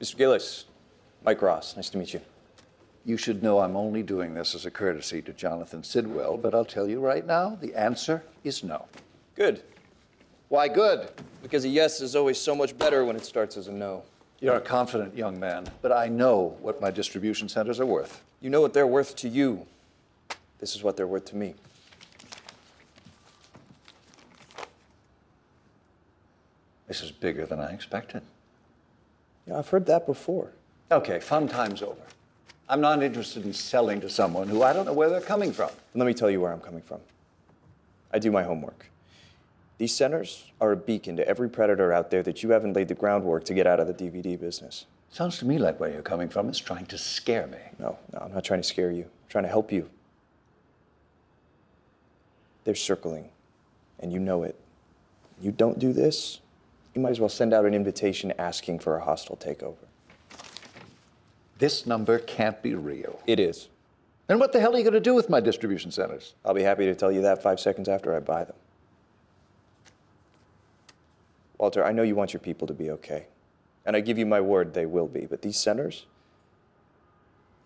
Mr. Gillis, Mike Ross, nice to meet you. You should know I'm only doing this as a courtesy to Jonathan Sidwell, but I'll tell you right now the answer is no. Good, Why good? because a yes is always so much better when it starts as a no. You're a confident young man, but I know what my distribution centers are worth. You know what they're worth to you. This is what they're worth to me. This is bigger than I expected. Yeah, I've heard that before. Okay, fun time's over. I'm not interested in selling to someone who I don't know where they're coming from. Let me tell you where I'm coming from. I do my homework. These centers are a beacon to every predator out there that you haven't laid the groundwork to get out of the DVD business. Sounds to me like where you're coming from is trying to scare me. No, no, I'm not trying to scare you. I'm trying to help you. They're circling, and you know it. You don't do this, you might as well send out an invitation asking for a hostile takeover. This number can't be real. It is. Then what the hell are you going to do with my distribution centers? I'll be happy to tell you that five seconds after I buy them. Walter, I know you want your people to be okay. And I give you my word they will be. But these centers,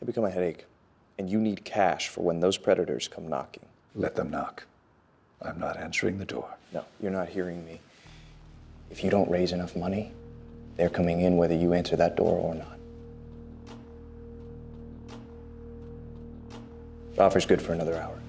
they become a headache. And you need cash for when those predators come knocking. Let them knock. I'm not answering the door. No, you're not hearing me. If you don't raise enough money, they're coming in whether you answer that door or not. The offer's good for another hour.